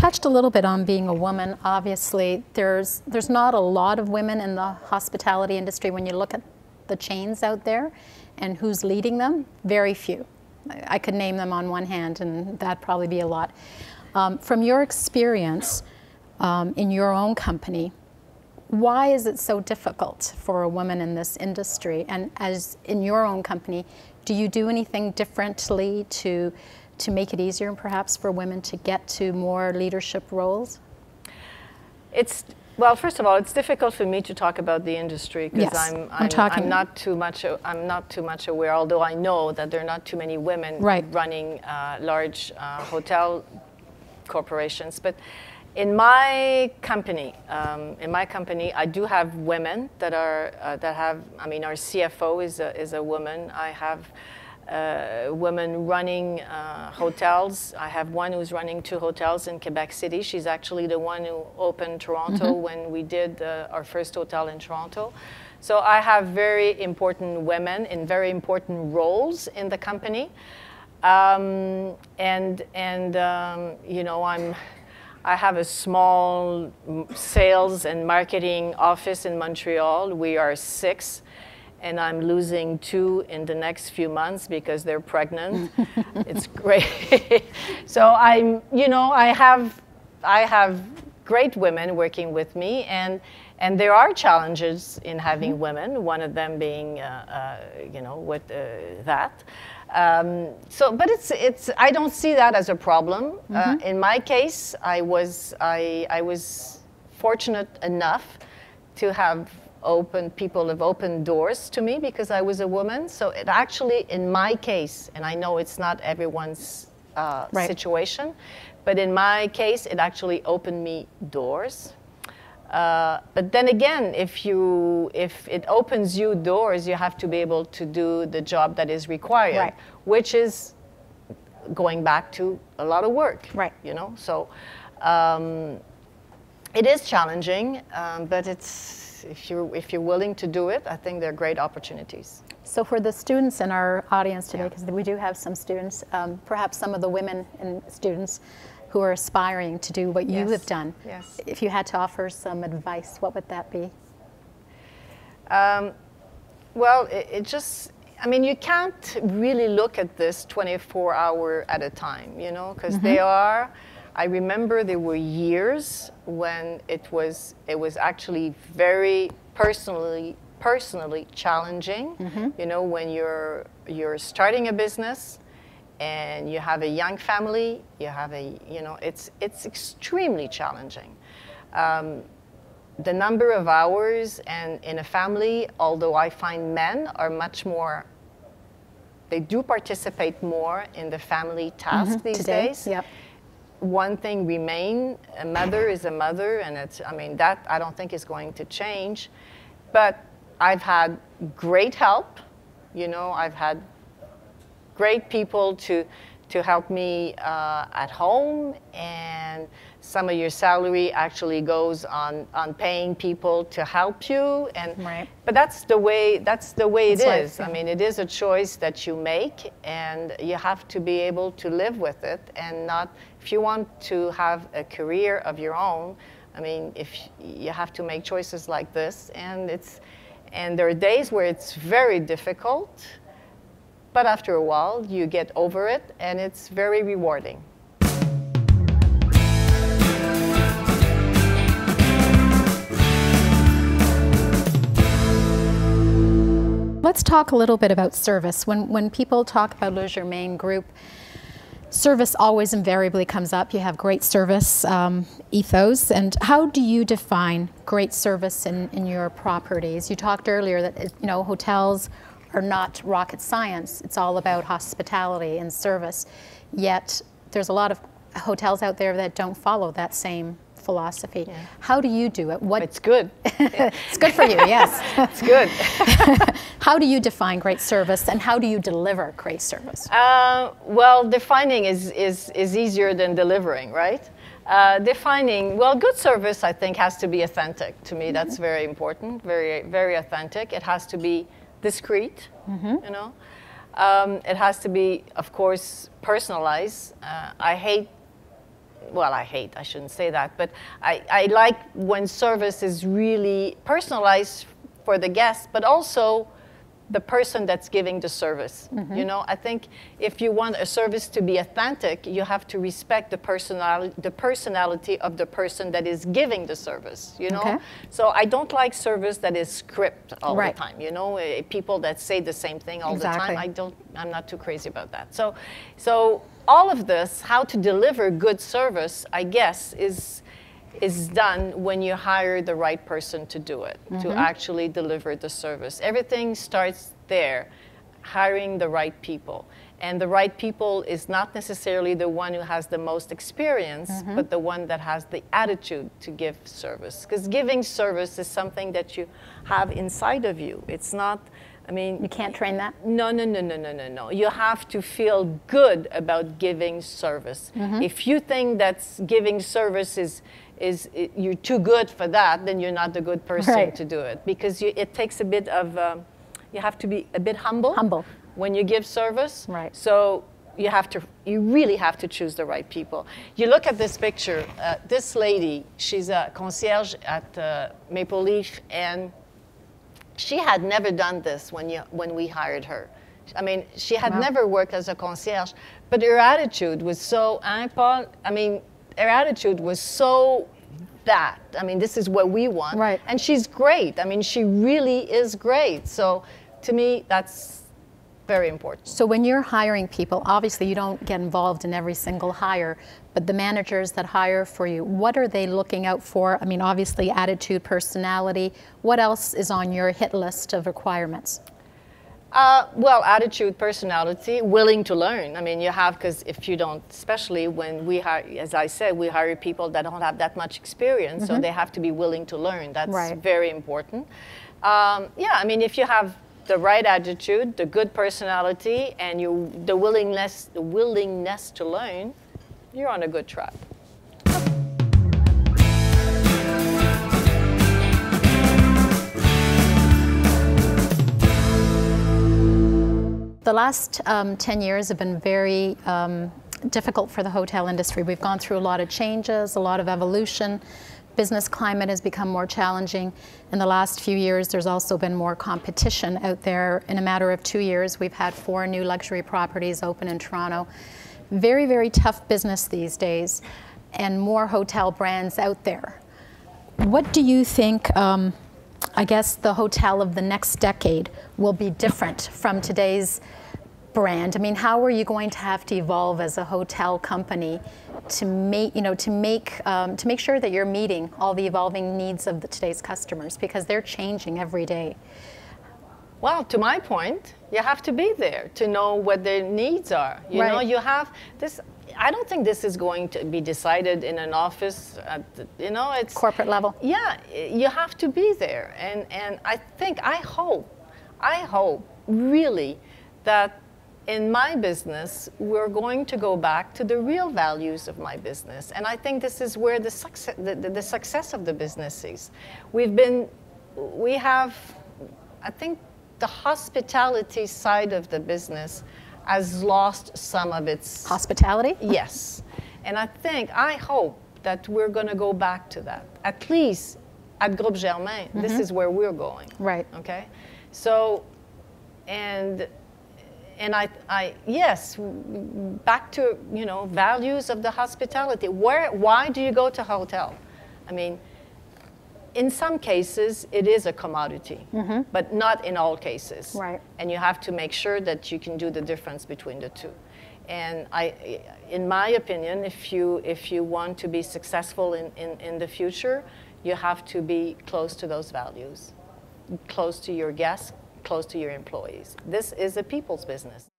touched a little bit on being a woman. Obviously, there's there's not a lot of women in the hospitality industry when you look at the chains out there and who's leading them. Very few. I could name them on one hand, and that'd probably be a lot. Um, from your experience um, in your own company, why is it so difficult for a woman in this industry? And as in your own company, do you do anything differently to to make it easier, and perhaps, for women to get to more leadership roles? It's well, first of all, it's difficult for me to talk about the industry because Yes, I'm, I'm I'm, not too much. I'm not too much aware. Although I know that there are not too many women Right. running uh, large uh, hotel corporations, but. In my company, um, in my company, I do have women that are uh, that have. I mean, our CFO is a, is a woman. I have women running uh, hotels. I have one who's running two hotels in Quebec City. She's actually the one who opened Toronto when we did uh, our first hotel in Toronto. So I have very important women in very important roles in the company, um, and and um, you know I'm. I have a small mm, sales and marketing office in Montreal. We are six, and I'm losing two in the next few months because they're pregnant. it's great. so I'm, you know, I have, I have great women working with me, and and there are challenges in having women. One of them being, uh, uh, you know, with uh, that. Um, so, but it's it's. I don't see that as a problem. Uh, in my case, I was I I was fortunate enough to have opened people have opened doors to me because I was a woman. So it actually, in my case, and I know it's not everyone's uh, Right. situation, but in my case, it actually opened me doors. Uh, but then again, if you if it opens you doors, you have to be able to do the job that is required, Right. which is going back to a lot of work. Right. You know, so um, it is challenging, um, but it's if you're if you're willing to do it, I think there are great opportunities. So for the students in our audience today, Yeah. because we do have some students, um, perhaps some of the women and students who are aspiring to do what you Yes. have done. Yes. If you had to offer some advice, what would that be? Um, well, it, it just, I mean, you can't really look at this 24 hour at a time, you know, because they are. I remember there were years when it was it was actually very personally personally challenging. You know, when you're you're starting a business and you have a young family, you have a you know, it's it's extremely challenging Um, the number of hours and in a family, although I find men are much more, they do participate more in the family task these Today? days. Yep. One thing remain, a mother is a mother, and it's, I mean, that I don't think is going to change. But I've had great help, you know, I've had great people to to help me uh, at home and some of your salary actually goes on on paying people to help you and Right. but that's the way that's the way it is. That's life, i yeah. mean it is a choice that you make and you have to be able to live with it and not if you want to have a career of your own i mean if you have to make choices like this and it's and there are days where it's very difficult but after a while, you get over it and it's very rewarding. Let's talk a little bit about service. When, when people talk about Le Germain Group, service always invariably comes up. You have great service um, ethos. And how do you define great service in, in your properties? You talked earlier that you know hotels are not rocket science. It's all about hospitality and service. Yet there's a lot of hotels out there that don't follow that same philosophy. How do you do it? What It's good. it's good for you, yes. It's good. How do you define great service and how do you deliver great service? Uh, well, defining is, is, is easier than delivering, right? Uh, defining, well, good service, I think, has to be authentic. To me, that's very important, very, very authentic. It has to be discreet, you know. Um, it has to be, of course, personalized. Uh, I hate well, I hate, I shouldn't say that, but I, I like when service is really personalized for the guest, but also the person that's giving the service. Mm-hmm. You know, I think if you want a service to be authentic, you have to respect the personality, the personality of the person that is giving the service. You know, okay. so I don't like service that is script all right. the time. You know, uh, people that say the same thing all exactly. the time. I don't. I'm not too crazy about that. So, so all of this, how to deliver good service, I guess, is is done when you hire the right person to do it, mm-hmm. to actually deliver the service. Everything starts there, hiring the right people. And the right people is not necessarily the one who has the most experience, mm-hmm. but the one that has the attitude to give service. Because giving service is something that you have inside of you. It's not, I mean. You can't train that? No, no, no, no, no, no, no. You have to feel good about giving service. Mm-hmm. If you think that giving service is, is it, you're too good for that, then you're not the good person right. to do it because you, it takes a bit of um, you have to be a bit humble. Humble when you give service. Right. So you have to you really have to choose the right people. You look at this picture. Uh, this lady, she's a concierge at uh, Maple Leaf, and she had never done this when you when we hired her. I mean, she had wow. never worked as a concierge, but her attitude was so, hein, Paul? I mean, her attitude was so that. I mean, this is what we want. Right. And she's great. I mean, she really is great. So to me, that's very important. So when you're hiring people, obviously you don't get involved in every single hire, but the managers that hire for you, what are they looking out for? I mean, obviously attitude, personality. What else is on your hit list of requirements? Uh, well, attitude, personality, willing to learn. I mean, you have, because if you don't, especially when we hire, as I said, we hire people that don't have that much experience, mm-hmm. so they have to be willing to learn. That's right. very important. Um, yeah, I mean, if you have the right attitude, the good personality, and you, the willingness, the willingness to learn, you're on a good track. The last um, 10 years have been very um, difficult for the hotel industry. We've gone through a lot of changes, a lot of evolution. Business climate has become more challenging. In the last few years, there's also been more competition out there. In a matter of two years, we've had four new luxury properties open in Toronto. Very, very tough business these days, and more hotel brands out there. What do you think? Um, I guess the hotel of the next decade will be different from today's brand. I mean, how are you going to have to evolve as a hotel company to make, you know, to make, um, to make sure that you're meeting all the evolving needs of the, today's customers because they're changing every day? Well, to my point, you have to be there to know what their needs are. You right. know, you have this. I don't think this is going to be decided in an office. At, you know, it's corporate level. Yeah, you have to be there, and and I think I hope, I hope really that in my business, we're going to go back to the real values of my business. And I think this is where the success, the, the, the, success of the business is. We've been, we have, I think the hospitality side of the business has lost some of its. Hospitality? Yes. And I think, I hope that we're going to go back to that. At least at Groupe Germain, mm-hmm. this is where we're going. Right. Okay? So, and and I, I, yes, back to you know values of the hospitality. Where, why do you go to a hotel? I mean, in some cases it is a commodity, mm-hmm. but not in all cases. Right. And you have to make sure that you can do the difference between the two. And I, in my opinion, if you if you want to be successful in, in, in the future, you have to be close to those values, close to your guests, close to your employees. This is a people's business.